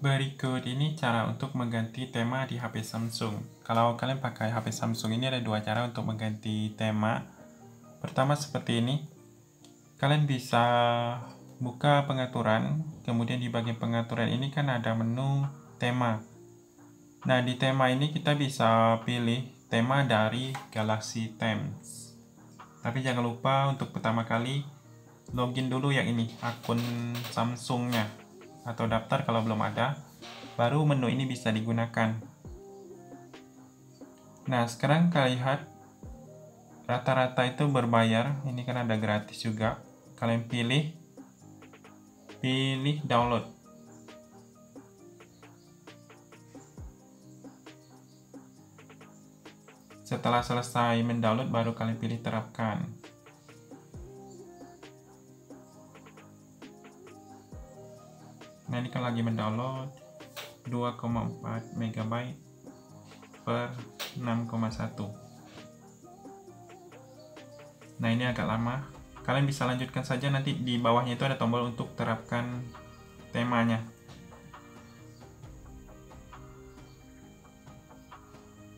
Berikut ini cara untuk mengganti tema di HP Samsung. Kalau kalian pakai HP Samsung ini ada dua cara untuk mengganti tema. Pertama seperti ini. Kalian bisa buka pengaturan, kemudian di bagian pengaturan ini kan ada menu tema. Nah, di tema ini kita bisa pilih tema dari Galaxy Themes. Tapi jangan lupa untuk pertama kali login dulu yang ini, akun Samsungnya atau daftar kalau belum ada, baru menu ini bisa digunakan. Nah, sekarang kalian lihat rata-rata itu berbayar, ini kan ada gratis juga. Kalian pilih pilih download. Setelah selesai mendownload baru kalian pilih terapkan. Nah ini kan lagi mendownload 2,4 MB per 6,1 Nah ini agak lama. Kalian bisa lanjutkan saja nanti di bawahnya itu ada tombol untuk terapkan temanya.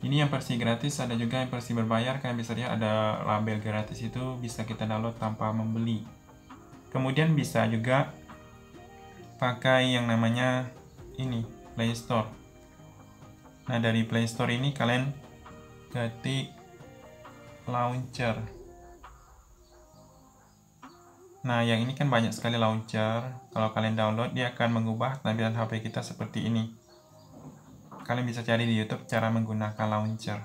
Ini yang versi gratis ada juga yang versi berbayar. Kalian bisa lihat ada label gratis itu bisa kita download tanpa membeli. Kemudian bisa juga pakai yang namanya ini Play Store nah dari Play Store ini kalian ketik launcher Nah, yang ini kan banyak sekali launcher. Kalau kalian download, dia akan mengubah tampilan HP kita seperti ini. Kalian bisa cari di YouTube cara menggunakan launcher.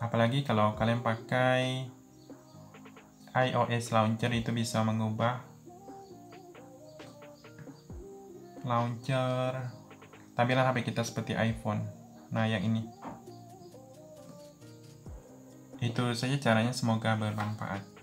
Apalagi kalau kalian pakai iOS launcher itu bisa mengubah launcher tampilan HP kita seperti iPhone. Nah, yang ini. Itu saja caranya, semoga bermanfaat.